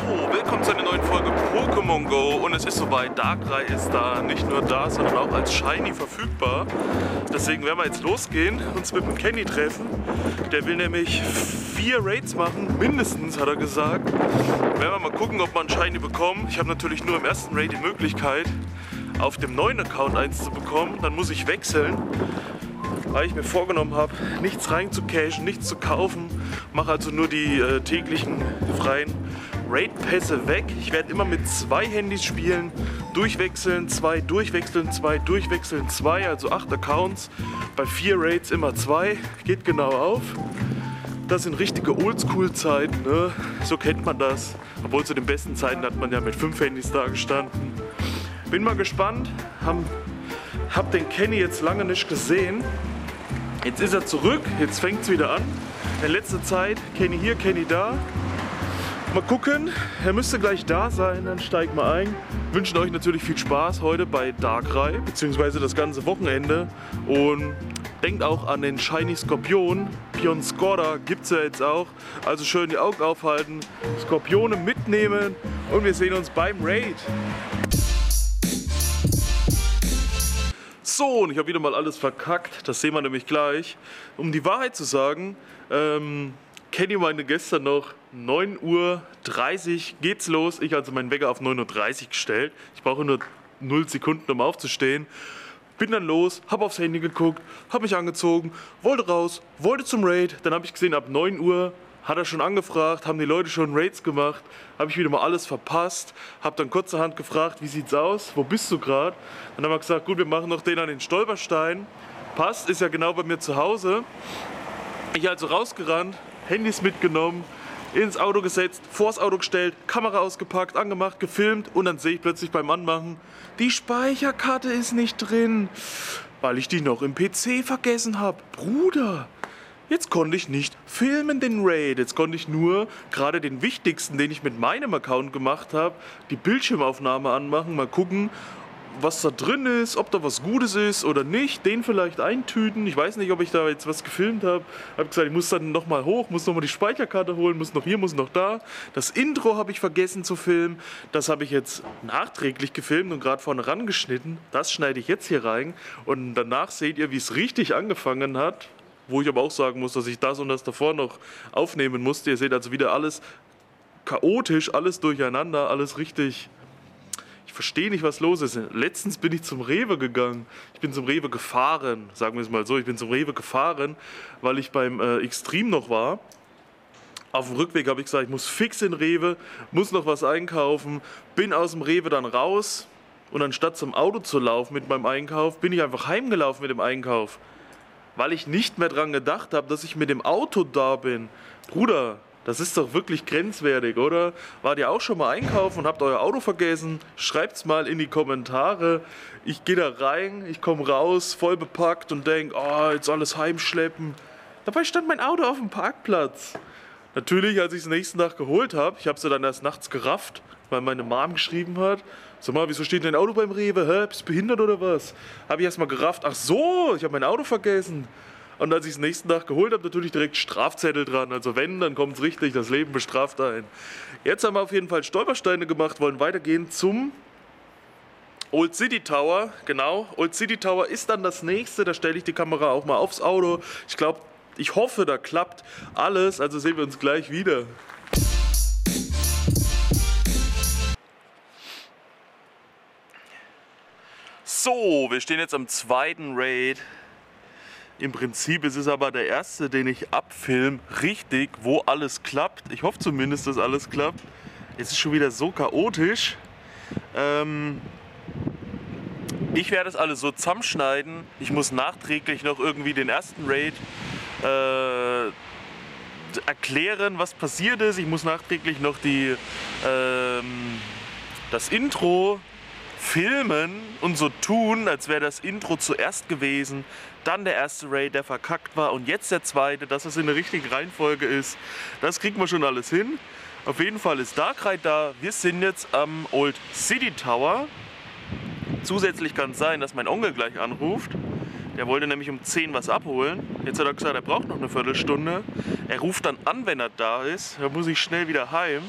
So, willkommen zu einer neuen Folge Pokémon Go und es ist soweit, Darkrai ist da, nicht nur da, sondern auch als Shiny verfügbar. Deswegen werden wir jetzt losgehen, uns mit dem Kenny treffen. Der will nämlich vier Raids machen, mindestens hat er gesagt. Werden wir mal gucken, ob wir einen Shiny bekommen. Ich habe natürlich nur im ersten Raid die Möglichkeit, auf dem neuen Account eins zu bekommen. Dann muss ich wechseln weil ich mir vorgenommen habe, nichts rein zu cashen, nichts zu kaufen. Mache also nur die äh, täglichen freien Raid-Pässe weg. Ich werde immer mit zwei Handys spielen, durchwechseln, zwei, durchwechseln, zwei, durchwechseln, zwei, also acht Accounts. Bei vier Raids immer zwei, geht genau auf. Das sind richtige Oldschool-Zeiten, ne? so kennt man das. Obwohl zu den besten Zeiten hat man ja mit fünf Handys da gestanden. Bin mal gespannt, haben, hab den Kenny jetzt lange nicht gesehen. Jetzt ist er zurück, jetzt fängt es wieder an. In letzter Zeit, Kenny hier, Kenny da. Mal gucken, er müsste gleich da sein, dann steigt mal ein. Wünschen euch natürlich viel Spaß heute bei Darkrai, beziehungsweise das ganze Wochenende. Und denkt auch an den Shiny Skorpion. Pion Skora gibt es ja jetzt auch. Also schön die Augen aufhalten, Skorpione mitnehmen und wir sehen uns beim Raid. So, und ich habe wieder mal alles verkackt. Das sehen wir nämlich gleich. Um die Wahrheit zu sagen, ähm, Kenny meinte gestern noch 9.30 Uhr geht's los. Ich also meinen Wecker auf 9.30 Uhr gestellt. Ich brauche nur 0 Sekunden, um aufzustehen. Bin dann los, habe aufs Handy geguckt, habe mich angezogen, wollte raus, wollte zum Raid. Dann habe ich gesehen, ab 9 Uhr hat er schon angefragt, haben die Leute schon Raids gemacht, habe ich wieder mal alles verpasst, habe dann kurzerhand gefragt, wie sieht's aus, wo bist du gerade? Dann haben wir gesagt, gut, wir machen noch den an den Stolperstein. Passt, ist ja genau bei mir zu Hause. Ich also rausgerannt, Handys mitgenommen, ins Auto gesetzt, vors Auto gestellt, Kamera ausgepackt, angemacht, gefilmt und dann sehe ich plötzlich beim Anmachen, die Speicherkarte ist nicht drin, weil ich die noch im PC vergessen habe. Bruder, Jetzt konnte ich nicht filmen den Raid. Jetzt konnte ich nur gerade den wichtigsten, den ich mit meinem Account gemacht habe, die Bildschirmaufnahme anmachen, mal gucken, was da drin ist, ob da was Gutes ist oder nicht, den vielleicht eintüten. Ich weiß nicht, ob ich da jetzt was gefilmt habe. Ich Habe gesagt, ich muss dann nochmal hoch, muss nochmal die Speicherkarte holen, muss noch hier, muss noch da. Das Intro habe ich vergessen zu filmen. Das habe ich jetzt nachträglich gefilmt und gerade vorne rangeschnitten. Das schneide ich jetzt hier rein und danach seht ihr, wie es richtig angefangen hat wo ich aber auch sagen muss, dass ich das und das davor noch aufnehmen musste. Ihr seht also wieder alles chaotisch, alles durcheinander, alles richtig. Ich verstehe nicht, was los ist. Letztens bin ich zum Rewe gegangen. Ich bin zum Rewe gefahren, sagen wir es mal so. Ich bin zum Rewe gefahren, weil ich beim äh, Extrem noch war. Auf dem Rückweg habe ich gesagt, ich muss fix in Rewe, muss noch was einkaufen. Bin aus dem Rewe dann raus und anstatt zum Auto zu laufen mit meinem Einkauf, bin ich einfach heimgelaufen mit dem Einkauf weil ich nicht mehr dran gedacht habe, dass ich mit dem Auto da bin. Bruder, das ist doch wirklich grenzwertig, oder? Wart ihr auch schon mal einkaufen und habt euer Auto vergessen? Schreibt's mal in die Kommentare. Ich gehe da rein, ich komme raus, voll bepackt und denk, oh, jetzt alles heimschleppen. Dabei stand mein Auto auf dem Parkplatz. Natürlich, als ich es nächsten Tag geholt habe, ich habe sie dann erst nachts gerafft, weil meine Mom geschrieben hat, Sag mal, wieso steht dein Auto beim Rewe? Hä? Bist du behindert oder was? Habe ich erst mal gerafft. Ach so, ich habe mein Auto vergessen. Und als ich es nächsten Tag geholt habe, natürlich direkt Strafzettel dran. Also wenn, dann kommt es richtig, das Leben bestraft ein. Jetzt haben wir auf jeden Fall Stolpersteine gemacht, wollen weitergehen zum Old City Tower. Genau, Old City Tower ist dann das nächste. Da stelle ich die Kamera auch mal aufs Auto. Ich glaube, ich hoffe, da klappt alles. Also sehen wir uns gleich wieder. So, wir stehen jetzt am zweiten Raid. Im Prinzip ist es aber der erste, den ich abfilm, richtig, wo alles klappt. Ich hoffe zumindest, dass alles klappt. Es ist schon wieder so chaotisch. Ähm ich werde das alles so zusammenschneiden. Ich muss nachträglich noch irgendwie den ersten Raid äh, erklären, was passiert ist. Ich muss nachträglich noch die, ähm, das Intro filmen und so tun, als wäre das Intro zuerst gewesen, dann der erste Raid, der verkackt war und jetzt der zweite, dass es in der richtigen Reihenfolge ist. Das kriegen wir schon alles hin. Auf jeden Fall ist Darkrai da. Wir sind jetzt am Old City Tower. Zusätzlich kann es sein, dass mein Onkel gleich anruft. Der wollte nämlich um 10 was abholen. Jetzt hat er gesagt, er braucht noch eine Viertelstunde. Er ruft dann an, wenn er da ist. Da muss ich schnell wieder heim.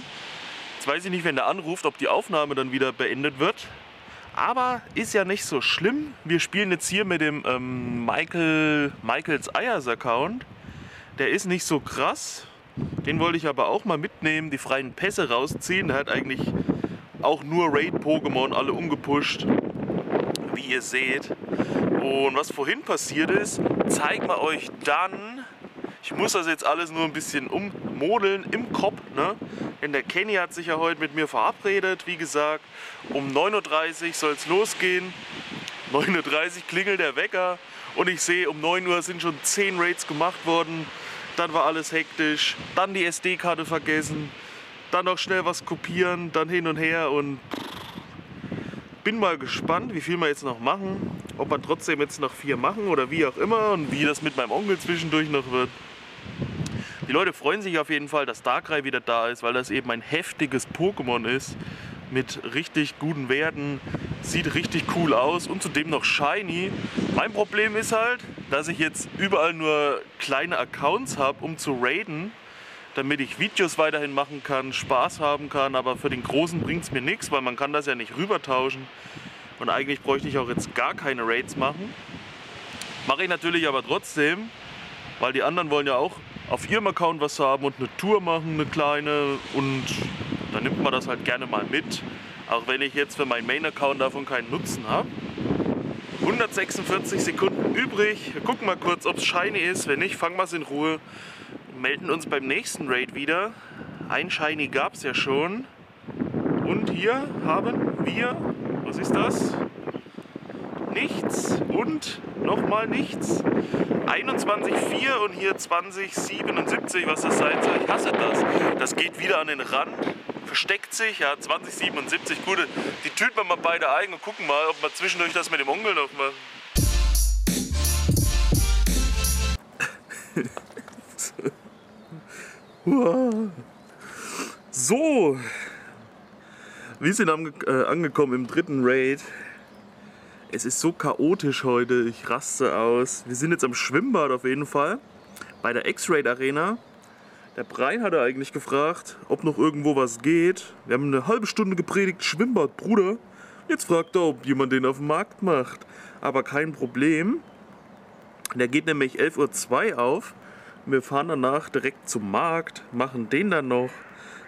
Jetzt weiß ich nicht, wenn der anruft, ob die Aufnahme dann wieder beendet wird. Aber ist ja nicht so schlimm. Wir spielen jetzt hier mit dem ähm, Michael, Michaels Eiers Account. Der ist nicht so krass. Den wollte ich aber auch mal mitnehmen, die freien Pässe rausziehen. Der hat eigentlich auch nur Raid-Pokémon alle umgepusht, wie ihr seht. Und was vorhin passiert ist, zeigen wir euch dann. Ich muss das jetzt alles nur ein bisschen ummodeln im Kopf. Ne? Denn der Kenny hat sich ja heute mit mir verabredet. Wie gesagt, um 9.30 Uhr soll es losgehen. 9.30 Uhr klingelt der Wecker. Und ich sehe, um 9 Uhr sind schon 10 Raids gemacht worden. Dann war alles hektisch. Dann die SD-Karte vergessen. Dann noch schnell was kopieren. Dann hin und her. Und bin mal gespannt, wie viel wir jetzt noch machen. Ob wir trotzdem jetzt noch vier machen oder wie auch immer. Und wie das mit meinem Onkel zwischendurch noch wird. Die Leute freuen sich auf jeden Fall, dass Darkrai wieder da ist, weil das eben ein heftiges Pokémon ist mit richtig guten Werten, sieht richtig cool aus und zudem noch shiny. Mein Problem ist halt, dass ich jetzt überall nur kleine Accounts habe, um zu raiden, damit ich Videos weiterhin machen kann, Spaß haben kann, aber für den Großen bringt es mir nichts, weil man kann das ja nicht rübertauschen und eigentlich bräuchte ich auch jetzt gar keine Raids machen. Mache ich natürlich aber trotzdem, weil die anderen wollen ja auch auf ihrem Account was haben und eine Tour machen, eine kleine. Und dann nimmt man das halt gerne mal mit. Auch wenn ich jetzt für meinen Main-Account davon keinen Nutzen habe. 146 Sekunden übrig. Wir gucken mal kurz, ob es shiny ist. Wenn nicht, fangen wir es in Ruhe. Melden uns beim nächsten Raid wieder. Ein Shiny gab es ja schon. Und hier haben wir, was ist das? Nichts und nochmal nichts. 21,4 und hier 20,77, was das sein soll. Ich hasse das. Das geht wieder an den Rand, versteckt sich, ja, 20,77. Gut, die tüten wir mal beide ein und gucken mal, ob wir zwischendurch das mit dem Onkel noch machen. so, wir sind ange äh, angekommen im dritten Raid. Es ist so chaotisch heute, ich raste aus. Wir sind jetzt am Schwimmbad auf jeden Fall, bei der X-Raid Arena. Der Brian hatte eigentlich gefragt, ob noch irgendwo was geht. Wir haben eine halbe Stunde gepredigt, Schwimmbad, Bruder. Jetzt fragt er, ob jemand den auf dem Markt macht. Aber kein Problem. Der geht nämlich 11.02 Uhr auf. Wir fahren danach direkt zum Markt, machen den dann noch.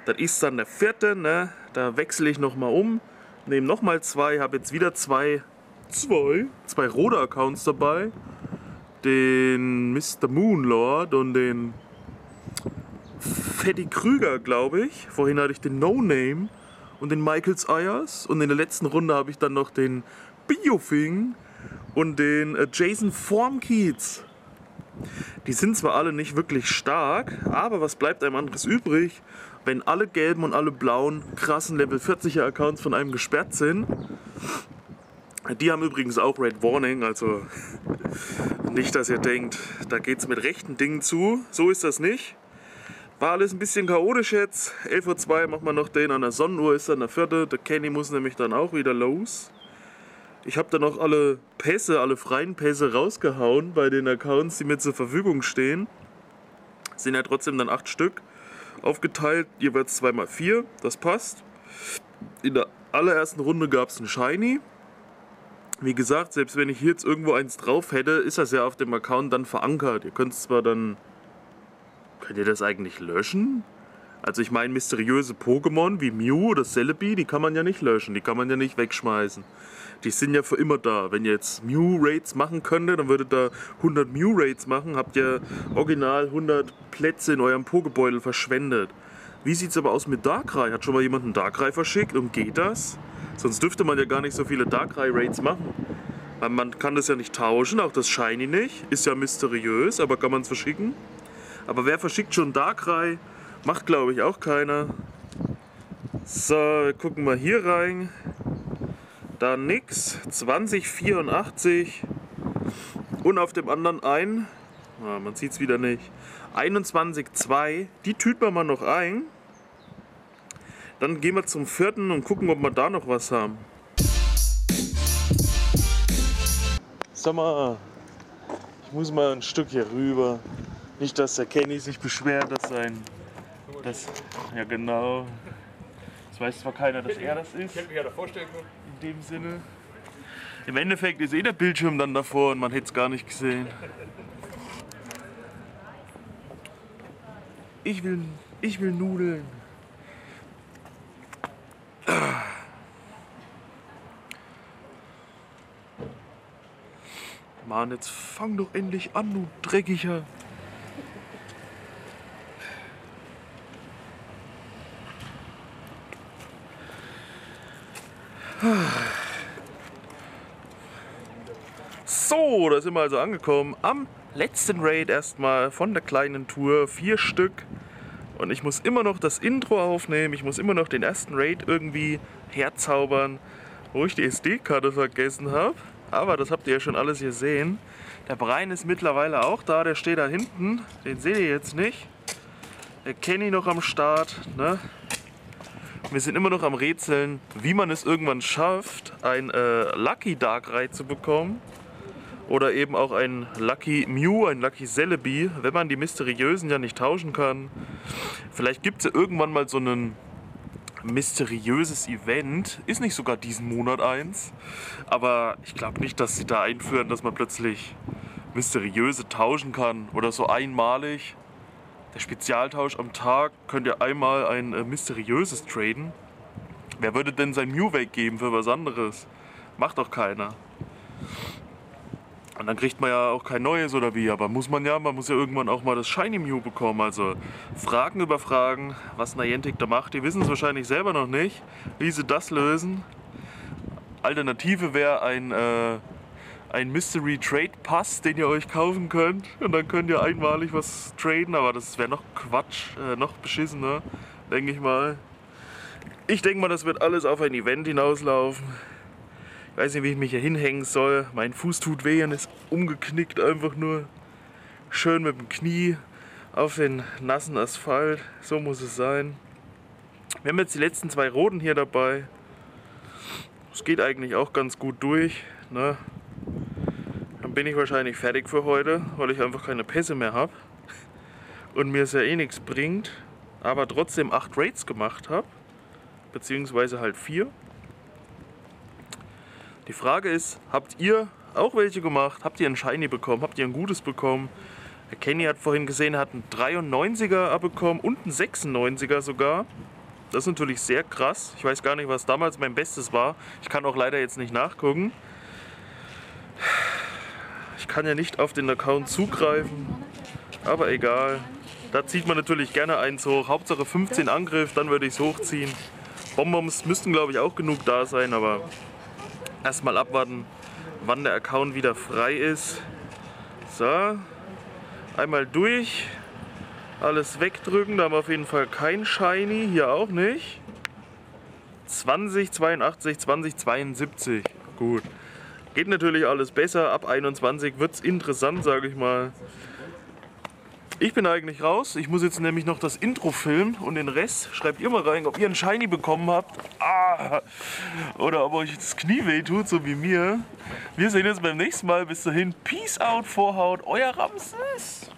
Das ist dann der vierte, ne? Da wechsle ich nochmal um, nehme nochmal zwei, habe jetzt wieder zwei zwei, zwei rote Accounts dabei. Den Mr. Moonlord und den Freddy Krüger, glaube ich. Vorhin hatte ich den No Name und den Michaels Ayers. Und in der letzten Runde habe ich dann noch den Biofing und den äh, Jason Formkeats. Die sind zwar alle nicht wirklich stark, aber was bleibt einem anderes übrig, wenn alle gelben und alle blauen krassen Level 40er Accounts von einem gesperrt sind? Die haben übrigens auch Red Warning, also nicht, dass ihr denkt, da geht es mit rechten Dingen zu. So ist das nicht. War alles ein bisschen chaotisch jetzt. 11.02 Uhr machen wir noch den an der Sonnenuhr, ist dann der vierte. Der Kenny muss nämlich dann auch wieder los. Ich habe dann noch alle Pässe, alle freien Pässe rausgehauen bei den Accounts, die mir zur Verfügung stehen. Sind ja trotzdem dann acht Stück. Aufgeteilt, jeweils 2x4, das passt. In der allerersten Runde gab es einen Shiny. Wie gesagt, selbst wenn ich hier jetzt irgendwo eins drauf hätte, ist das ja auf dem Account dann verankert. Ihr könnt es zwar dann... Könnt ihr das eigentlich löschen? Also ich meine, mysteriöse Pokémon wie Mew oder Celebi, die kann man ja nicht löschen, die kann man ja nicht wegschmeißen. Die sind ja für immer da. Wenn ihr jetzt Mew-Raids machen könntet, dann würdet ihr 100 Mew-Raids machen, habt ihr original 100 Plätze in eurem Pokebeutel verschwendet. Wie sieht es aber aus mit Darkrai? Hat schon mal jemand einen Darkrai verschickt und geht das? Sonst dürfte man ja gar nicht so viele Darkrai-Raids machen. Weil man kann das ja nicht tauschen, auch das Shiny nicht. Ist ja mysteriös, aber kann man es verschicken. Aber wer verschickt schon Darkrai? Macht glaube ich auch keiner. So, wir gucken mal hier rein. Da nix. 2084. Und auf dem anderen ein. Ah, man sieht es wieder nicht. 21,2. Die tüten wir mal noch ein. Dann gehen wir zum vierten und gucken, ob wir da noch was haben. Sag mal, ich muss mal ein Stück hier rüber. Nicht, dass der Kenny sich beschwert, dass sein. Das, ja, genau. weiß zwar keiner, dass er das ist. Ich hätte mich ja da vorstellen können. In dem Sinne. Im Endeffekt ist eh der Bildschirm dann davor und man hätte es gar nicht gesehen. Ich will, ich will Nudeln. Mann, jetzt fang doch endlich an, du Dreckiger. So, da sind wir also angekommen. Am letzten Raid erstmal von der kleinen Tour. Vier Stück. Und ich muss immer noch das Intro aufnehmen. Ich muss immer noch den ersten Raid irgendwie herzaubern, wo ich die SD-Karte vergessen habe. Aber das habt ihr ja schon alles gesehen. Der Brian ist mittlerweile auch da. Der steht da hinten. Den seht ihr jetzt nicht. Der Kenny noch am Start. Ne? Wir sind immer noch am Rätseln, wie man es irgendwann schafft, ein äh, Lucky Darkrai zu bekommen. Oder eben auch ein Lucky Mew, ein Lucky Celebi, wenn man die mysteriösen ja nicht tauschen kann. Vielleicht gibt es ja irgendwann mal so ein mysteriöses Event. Ist nicht sogar diesen Monat eins. Aber ich glaube nicht, dass sie da einführen, dass man plötzlich mysteriöse tauschen kann. Oder so einmalig. Der Spezialtausch am Tag könnt ihr einmal ein äh, mysteriöses traden. Wer würde denn sein Mew weggeben für was anderes? Macht doch keiner. Und dann kriegt man ja auch kein neues oder wie, aber muss man ja, man muss ja irgendwann auch mal das Shiny Mew bekommen. Also Fragen über Fragen, was Niantic da macht, die wissen es wahrscheinlich selber noch nicht, wie sie das lösen. Alternative wäre ein, äh, ein Mystery Trade Pass, den ihr euch kaufen könnt. Und dann könnt ihr einmalig was traden, aber das wäre noch Quatsch, äh, noch beschissener, denke ich mal. Ich denke mal, das wird alles auf ein Event hinauslaufen. Weiß nicht, wie ich mich hier hinhängen soll. Mein Fuß tut weh und ist umgeknickt einfach nur. Schön mit dem Knie auf den nassen Asphalt. So muss es sein. Wir haben jetzt die letzten zwei Roten hier dabei. Es geht eigentlich auch ganz gut durch. Ne? Dann bin ich wahrscheinlich fertig für heute, weil ich einfach keine Pässe mehr habe. Und mir es ja eh nichts bringt. Aber trotzdem acht Raids gemacht habe. Beziehungsweise halt vier. Die Frage ist, habt ihr auch welche gemacht? Habt ihr ein Shiny bekommen? Habt ihr ein gutes bekommen? Der Kenny hat vorhin gesehen, hat einen 93er bekommen und einen 96er sogar. Das ist natürlich sehr krass. Ich weiß gar nicht, was damals mein Bestes war. Ich kann auch leider jetzt nicht nachgucken. Ich kann ja nicht auf den Account zugreifen. Aber egal. Da zieht man natürlich gerne eins hoch. Hauptsache 15 Angriff, dann würde ich es hochziehen. Bonbons müssten glaube ich auch genug da sein, aber erstmal abwarten, wann der Account wieder frei ist. So, einmal durch, alles wegdrücken, da haben wir auf jeden Fall kein Shiny, hier auch nicht. 20, 82, 20, 72, gut. Geht natürlich alles besser, ab 21 wird es interessant, sage ich mal. Ich bin eigentlich raus. Ich muss jetzt nämlich noch das Intro filmen und den Rest schreibt ihr mal rein, ob ihr einen Shiny bekommen habt. Oder ob euch das Knie weh tut, so wie mir. Wir sehen uns beim nächsten Mal. Bis dahin, Peace out, Vorhaut, euer Ramses.